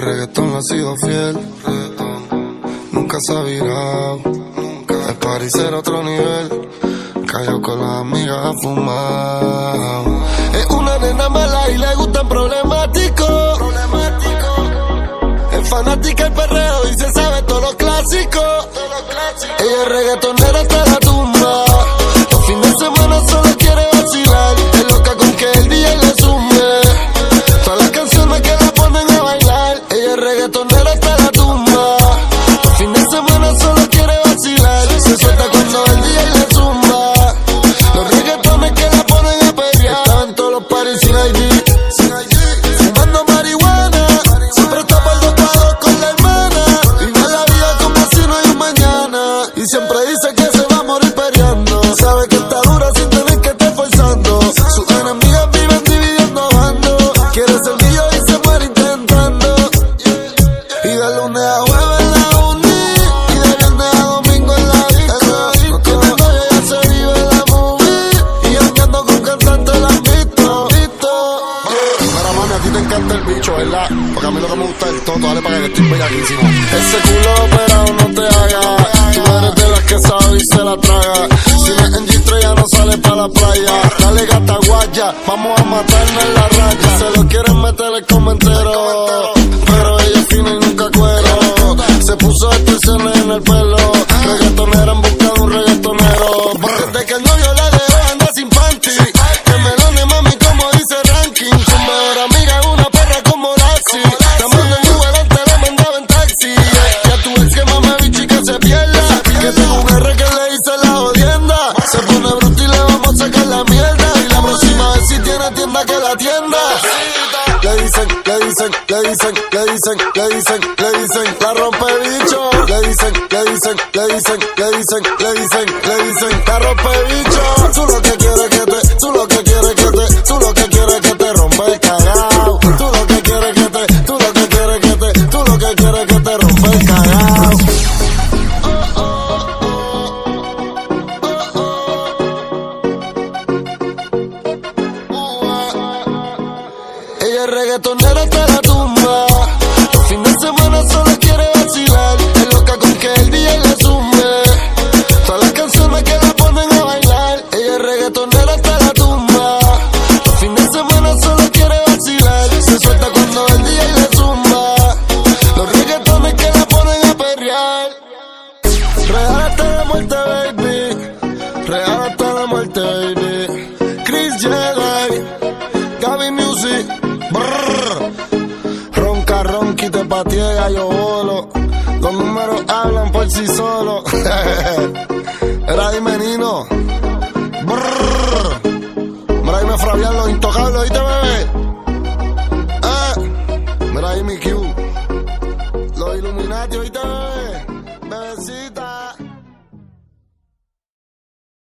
Al reggaetón ha sido fiel. Nunca se ha virado. El party será otro nivel. Cayó con las amigas a fumar. Es una nena mala y le gustan problemáticos. Es fanática del perreo y se sabe todos los clásicos. Ella es reggaetonera hasta la siempre dice que se va a morir peleando. Sabe que está dura sin tener que estar forzando. Sus enemigas viven dividiendo bandos. Quiere ser mío y se muere intentando. Y de lunes a jueves en la uni. Y de viernes a domingo en la disco. No tiene novia, ya se vive la movie. Y andando con cantantes la visto. Mira, mami, a ti te encanta el bicho, ¿verdad? Porque a mí lo que me gusta es el toto, dale para que estoy bellaquísimo. Ese culo operado no te haga. Vamos a matarnos en la raya. Se lo quieren meter el comentero. Pero ella fina y nunca cuero. Se puso extensiones en el pelo. Reggaetonera en que la tienda. Le dicen, le dicen, le dicen, le dicen, le dicen, le dicen, la rompe bicho. Le dicen, le dicen, le dicen, le dicen, le dicen, le dicen, la rompe bicho. Tú lo que reggaetonera hasta la tumba. Los fines de semana solo quiere vacilar. Es loca con que el día le sume. Todas las canciones que la ponen a bailar. Ella es reggaetonera hasta la tumba. Los fines de semana solo quiere vacilar. Se suelta cuando el día le zumba. Los reggaetones que la ponen a perrear. Real la muerte, baby. Real la muerte, baby. Chris Jedi. Gaby Music. batiega yo volo. Los números hablan por sí solos. Era dime Nino. Mira ahí me frabian los intocables, ¿oíste, bebé? Eh. Mira ahí mi Q. Los Illuminati, ¿oíste, bebé?